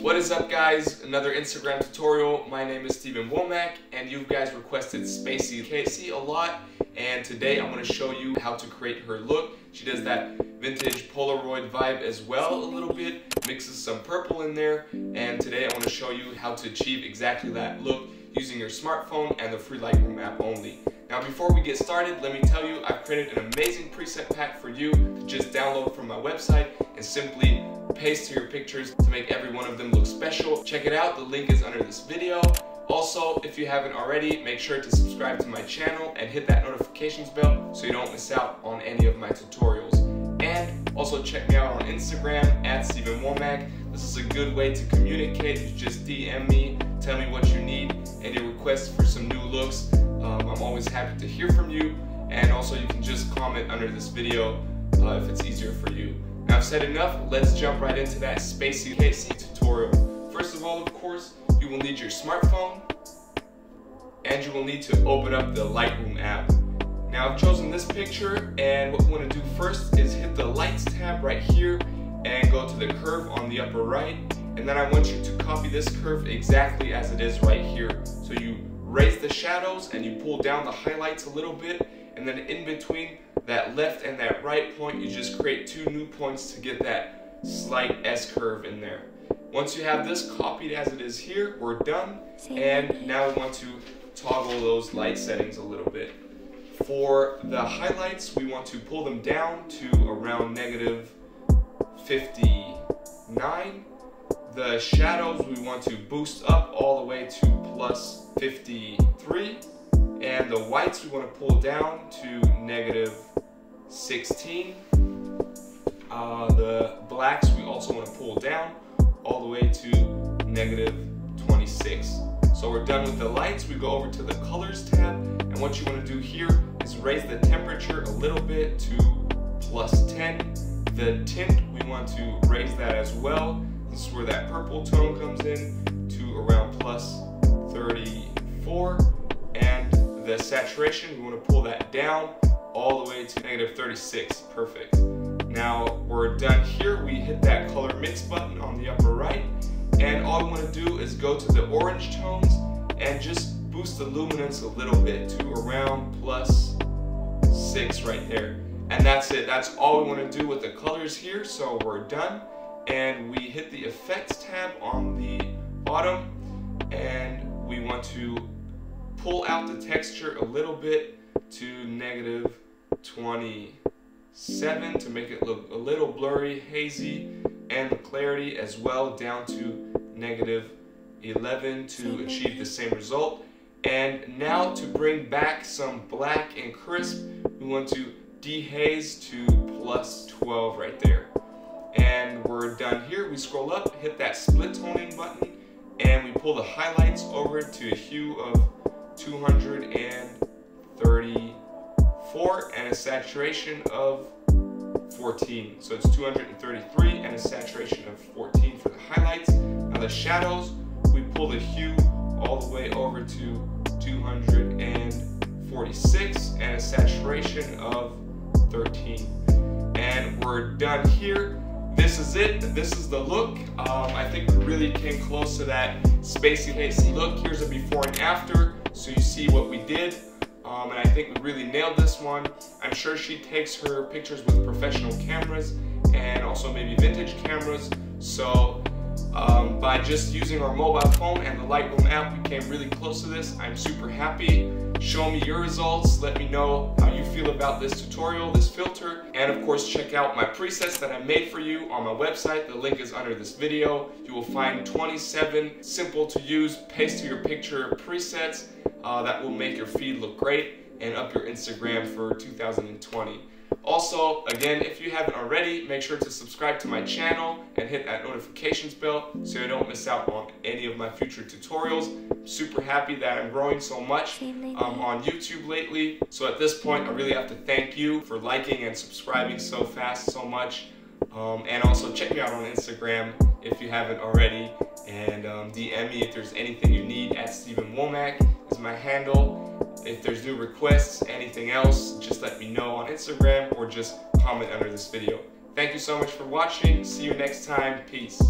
What is up guys? Another Instagram tutorial. My name is Steven Wommack and you guys requested Spacey Kacey a lot and today I'm going to show you how to create her look. She does that vintage Polaroid vibe as well a little bit, mixes some purple in there and today I want to show you how to achieve exactly that look using your smartphone and the free Lightroom app only. Now before we get started, let me tell you I've created an amazing preset pack for you to just download from my website and simply paste to your pictures to make every one of them look special. Check it out, the link is under this video. Also, if you haven't already, make sure to subscribe to my channel and hit that notifications bell so you don't miss out on any of my tutorials. And also check me out on Instagram, at Steven Wommack. This is a good way to communicate. You just DM me, tell me what you need, any requests for some new looks. Um, I'm always happy to hear from you. And also you can just comment under this video uh, if it's easier for you. Now said enough, let's jump right into that Spacey Kacey tutorial. First of all, of course, you will need your smartphone and you will need to open up the Lightroom app. Now I've chosen this picture and what we want to do first is hit the lights tab right here and go to the curve on the upper right and then I want you to copy this curve exactly as it is right here. So you raise the shadows and you pull down the highlights a little bit and then in between that left and that right point, you just create two new points to get that slight S curve in there. Once you have this copied as it is here, we're done. And now we want to toggle those light settings a little bit. For the highlights, we want to pull them down to around negative 59. The shadows, we want to boost up all the way to plus 53 and the whites we want to pull down to negative 16. Uh, the blacks we also want to pull down all the way to negative 26. So we're done with the lights, we go over to the colors tab, and what you want to do here is raise the temperature a little bit to plus 10. The tint, we want to raise that as well. This is where that purple tone comes in to around plus 34. The saturation, we want to pull that down all the way to negative 36. Perfect. Now we're done here. We hit that color mix button on the upper right. And all we want to do is go to the orange tones and just boost the luminance a little bit to around plus 6 right there. And that's it. That's all we want to do with the colors here. So we're done. And we hit the effects tab on the bottom. And we want to pull out the texture a little bit to negative 27 to make it look a little blurry, hazy, and the clarity as well down to negative 11 to achieve the same result. And now to bring back some black and crisp, we want to dehaze to plus 12 right there. And we're done here. We scroll up, hit that split toning button, and we pull the highlights over to a hue of 234 and a saturation of 14. So it's 233 and a saturation of 14 for the highlights. Now the shadows, we pull the hue all the way over to 246 and a saturation of 13. And we're done here. This is it. This is the look. Um, I think we really came close to that spacey Kacey look. Here's a before and after so you see what we did. Um, and I think we really nailed this one. I'm sure she takes her pictures with professional cameras and also maybe vintage cameras. So um, by just using our mobile phone and the Lightroom app, we came really close to this. I'm super happy. Show me your results. Let me know how you feel about this tutorial, this filter. And of course, check out my presets that I made for you on my website. The link is under this video. You will find 27 simple to use, paste to your picture presets uh, that will make your feed look great and up your Instagram for 2020. Also, again, if you haven't already, make sure to subscribe to my channel and hit that notifications bell so you don't miss out on any of my future tutorials. I'm super happy that I'm growing so much um, on YouTube lately. So at this point, I really have to thank you for liking and subscribing so fast, so much. Um, and also check me out on Instagram if you haven't already. And um, DM me if there's anything you need at Steven Wommack is my handle. If there's new requests, anything else, just let me know on Instagram or just comment under this video. Thank you so much for watching. See you next time. Peace.